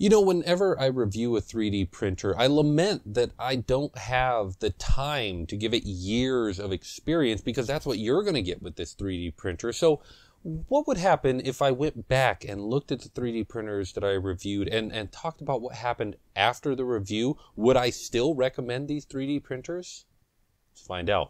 You know, whenever I review a 3D printer, I lament that I don't have the time to give it years of experience because that's what you're going to get with this 3D printer. So, what would happen if I went back and looked at the 3D printers that I reviewed and, and talked about what happened after the review? Would I still recommend these 3D printers? Let's find out.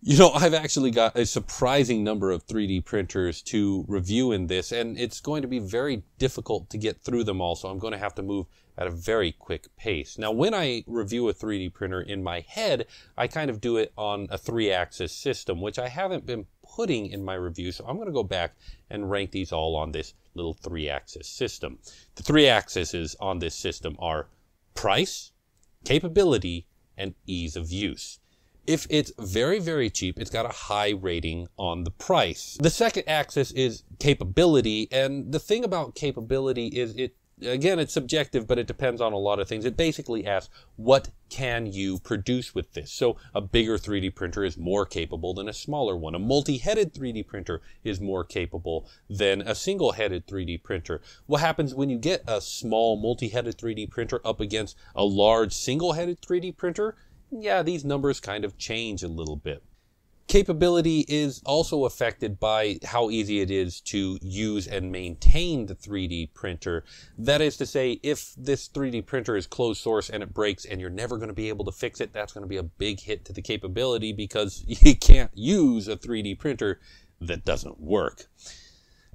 You know, I've actually got a surprising number of 3D printers to review in this, and it's going to be very difficult to get through them all, so I'm going to have to move at a very quick pace. Now, when I review a 3D printer in my head, I kind of do it on a three axis system, which I haven't been putting in my review, so I'm going to go back and rank these all on this little three axis system. The three axes on this system are price, capability, and ease of use. If it's very, very cheap, it's got a high rating on the price. The second axis is capability, and the thing about capability is it again, it's subjective, but it depends on a lot of things. It basically asks, what can you produce with this? So a bigger 3D printer is more capable than a smaller one. A multi-headed 3D printer is more capable than a single-headed 3D printer. What happens when you get a small multi-headed 3D printer up against a large single-headed 3D printer? Yeah, these numbers kind of change a little bit. Capability is also affected by how easy it is to use and maintain the 3D printer. That is to say, if this 3D printer is closed source and it breaks and you're never going to be able to fix it, that's going to be a big hit to the capability because you can't use a 3D printer that doesn't work.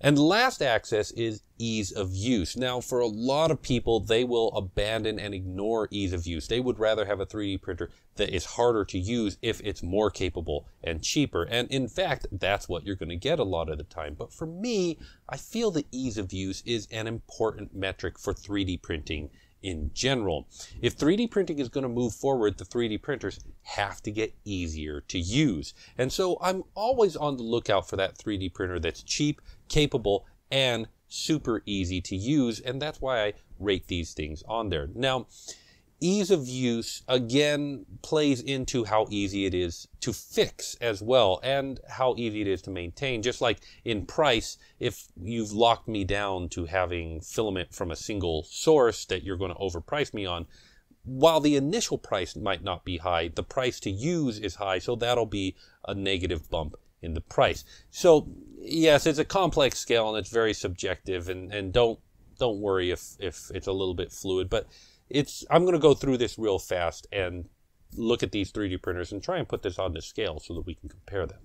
And last axis is ease of use. Now, for a lot of people, they will abandon and ignore ease of use. They would rather have a 3D printer that is harder to use if it's more capable and cheaper. And in fact, that's what you're going to get a lot of the time. But for me, I feel the ease of use is an important metric for 3D printing in general. If 3D printing is going to move forward, the 3D printers have to get easier to use. And so I'm always on the lookout for that 3D printer that's cheap, capable, and super easy to use. And that's why I rate these things on there. Now, ease of use again plays into how easy it is to fix as well and how easy it is to maintain. Just like in price if you've locked me down to having filament from a single source that you're going to overprice me on while the initial price might not be high the price to use is high so that'll be a negative bump in the price. So yes it's a complex scale and it's very subjective and, and don't don't worry if if it's a little bit fluid but it's I'm going to go through this real fast and look at these 3D printers and try and put this on the scale so that we can compare them.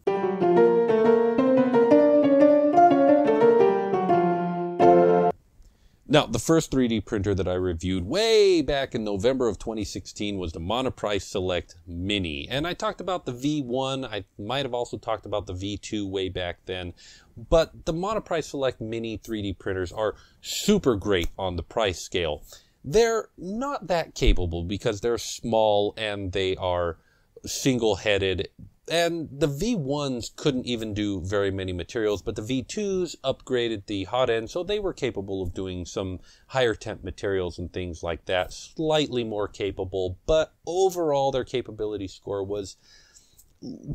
Now, the first 3D printer that I reviewed way back in November of 2016 was the Monoprice Select Mini. And I talked about the V1. I might have also talked about the V2 way back then. But the Monoprice Select Mini 3D printers are super great on the price scale. They're not that capable because they're small and they are single headed. And the V1s couldn't even do very many materials, but the V2s upgraded the hot end, so they were capable of doing some higher temp materials and things like that. Slightly more capable, but overall their capability score was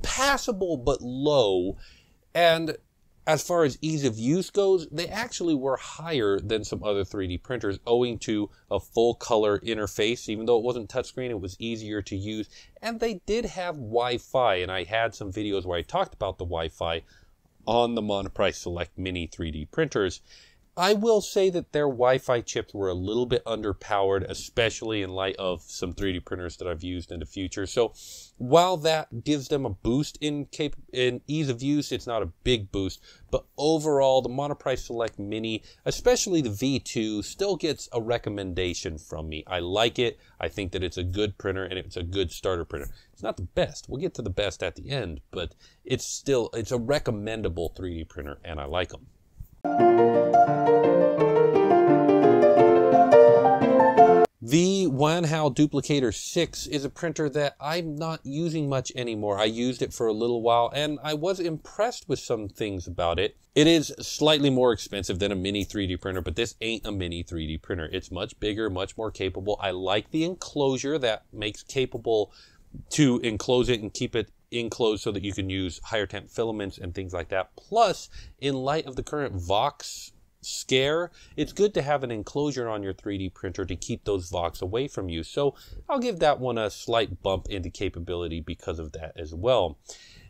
passable but low. And as far as ease of use goes, they actually were higher than some other 3D printers owing to a full color interface. Even though it wasn't touchscreen, it was easier to use. And they did have Wi-Fi, and I had some videos where I talked about the Wi-Fi on the Monoprice Select Mini 3D printers. I will say that their Wi-Fi chips were a little bit underpowered, especially in light of some 3D printers that I've used in the future. So while that gives them a boost in, cap- in ease of use, it's not a big boost. But overall, the Monoprice Select Mini, especially the V2, still gets a recommendation from me. I like it. I think that it's a good printer and it's a good starter printer. It's not the best. We'll get to the best at the end, but it's still it's a recommendable 3D printer and I like them. The Wanhao Duplicator 6 is a printer that I'm not using much anymore. I used it for a little while and I was impressed with some things about it. It is slightly more expensive than a mini 3D printer, but this ain't a mini 3D printer. It's much bigger, much more capable. I like the enclosure that makes capable to enclose it and keep it enclosed so that you can use higher temp filaments and things like that. Plus, in light of the current VOCs scare, it's good to have an enclosure on your 3D printer to keep those VOCs away from you. So I'll give that one a slight bump into capability because of that as well.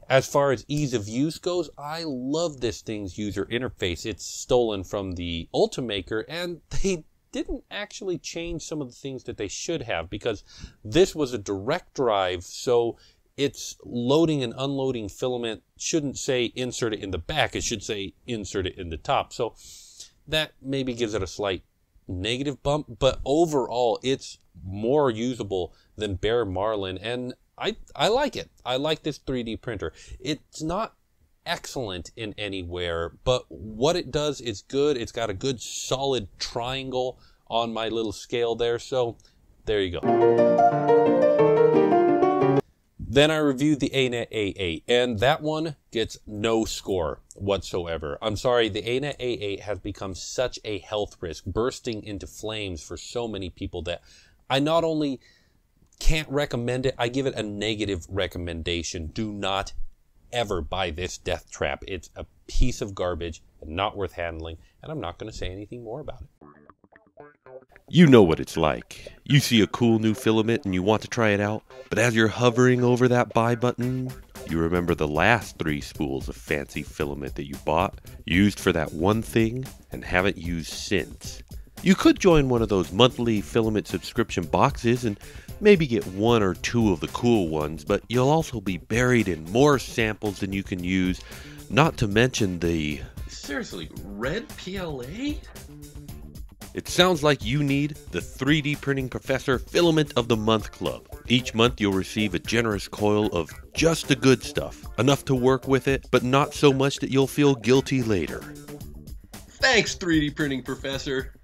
As far as ease of use goes, I love this thing's user interface. It's stolen from the Ultimaker and they didn't actually change some of the things that they should have because this was a direct drive, so its loading and unloading filament shouldn't say insert it in the back, it should say insert it in the top. So that maybe gives it a slight negative bump, but overall it's more usable than bare Marlin and I I like it. I like this 3D printer. It's not excellent in anywhere, but what it does is good. It's got a good solid triangle on my little scale there, so there you go. Then I reviewed the ANET A8, and that one gets no score whatsoever. I'm sorry, the ANET A8 has become such a health risk, bursting into flames for so many people that I not only can't recommend it, I give it a negative recommendation. Do not ever buy this death trap. It's a piece of garbage and not worth handling, and I'm not going to say anything more about it. You know what it's like. You see a cool new filament and you want to try it out, but as you're hovering over that buy button, you remember the last three spools of fancy filament that you bought, used for that one thing, and haven't used since. You could join one of those monthly filament subscription boxes and maybe get one or two of the cool ones, but you'll also be buried in more samples than you can use, not to mention the. Seriously, red PLA? It sounds like you need the 3D Printing Professor Filament of the Month Club. Each month you'll receive a generous coil of just the good stuff, enough to work with it, but not so much that you'll feel guilty later. Thanks, 3D Printing Professor.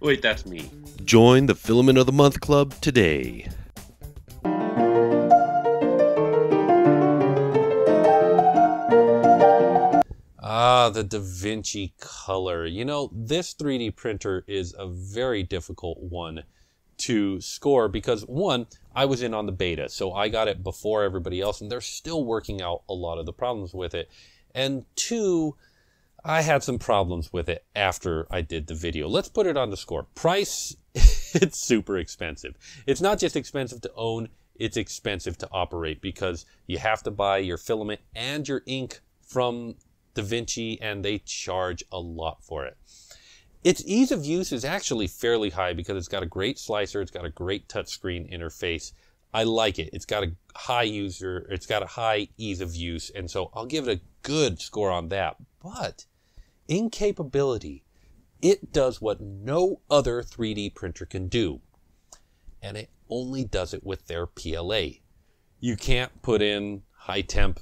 Wait, that's me. Join the Filament of the Month Club today. Ah, the DaVinci Color. You know, this 3D printer is a very difficult one to score because one, I was in on the beta, so I got it before everybody else, and they're still working out a lot of the problems with it. And two, I had some problems with it after I did the video. Let's put it on the score. Price, it's super expensive. It's not just expensive to own, it's expensive to operate because you have to buy your filament and your ink from DaVinci and they charge a lot for it. Its ease of use is actually fairly high because it's got a great slicer, it's got a great touchscreen interface. I like it. It's got a high user, it's got a high ease of use, and so I'll give it a good score on that. But in capability, it does what no other 3D printer can do. And it only does it with their PLA. You can't put in high temp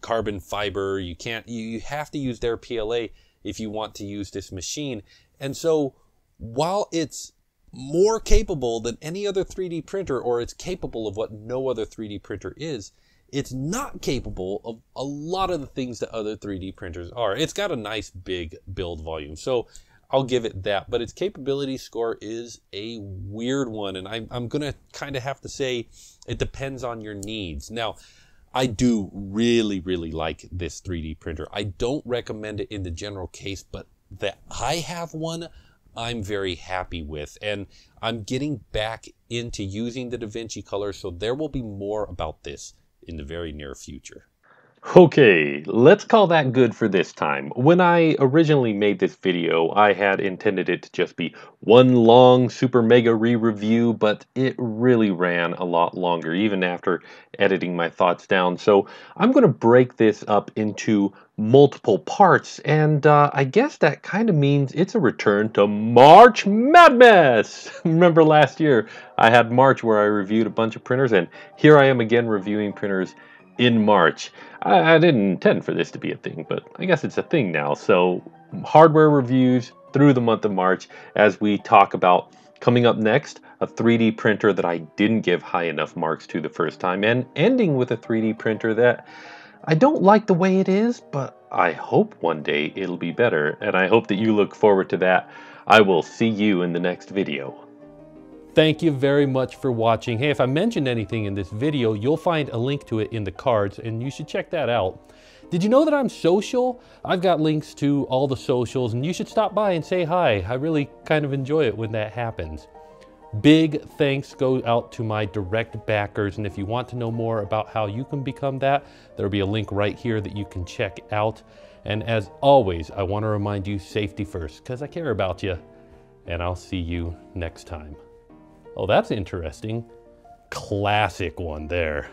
carbon fiber. You can't, you have to use their PLA if you want to use this machine. And so while it's more capable than any other 3D printer, or it's capable of what no other 3D printer is, it's not capable of a lot of the things that other 3D printers are. It's got a nice big build volume. So I'll give it that. But its capability score is a weird one. And I'm, I'm going to kind of have to say it depends on your needs. Now, I do really, really like this 3D printer. I don't recommend it in the general case, but that I have one, I'm very happy with. And I'm getting back into using the DaVinci Color, so there will be more about this in the very near future. Okay, let's call that good for this time. When I originally made this video, I had intended it to just be one long super mega re-review, but it really ran a lot longer, even after editing my thoughts down. So I'm going to break this up into multiple parts, and uh, I guess that kind of means it's a return to March Madness! Remember last year, I had March where I reviewed a bunch of printers, and here I am again reviewing printers in March. I, I, didn't intend for this to be a thing, but I guess it's a thing now. So, hardware reviews through the month of March as we talk about coming up next a 3D printer that I didn't give high enough marks to the first time, and ending with a 3D printer that I don't like the way it is, but I hope one day it'll be better, and I hope that you look forward to that. I will see you in the next video. Thank you very much for watching. Hey, if I mentioned anything in this video, you'll find a link to it in the cards and you should check that out. Did you know that I'm social? I've got links to all the socials and you should stop by and say hi. I really kind of enjoy it when that happens. Big thanks go out to my direct backers. And if you want to know more about how you can become that, there'll be a link right here that you can check out. And as always, I want to remind you safety first because I care about you. And I'll see you next time. Oh, that's interesting. Classic one there.